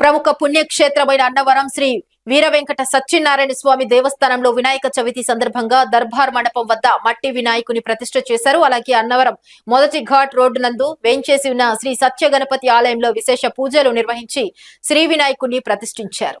ప్రముఖ పుణ్యక్షేత్రమైన అన్నవరం శ్రీ వీర వెంకట సత్యనారాయణ స్వామి దేవస్థానంలో వినాయక చవితి సందర్భంగా దర్బార్ మండపం వద్ద మట్టి వినాయకుని ప్రతిష్ట చేశారు. అలాగే అన్నవరం మొదటి ఘాట్ రోడ్డు నందు వేంచేసి ఉన్న శ్రీ సత్య గణపతి ఆలయంలో విశేష పూజలు నిర్వహించి శ్రీ వినాయకుని ప్రతిష్ఠించారు.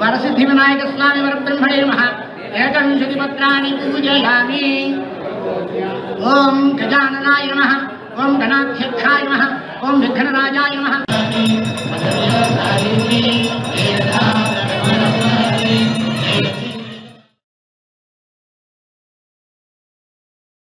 वरसिद्धि विनायक स्वामी वर ब्रह्मणे मह एकविंशति पत्राणि पूजयामि ॐ गजाननाय नमः ॐ धनाध्यक्षाय नमः ॐ विघ्नराजाय नमः।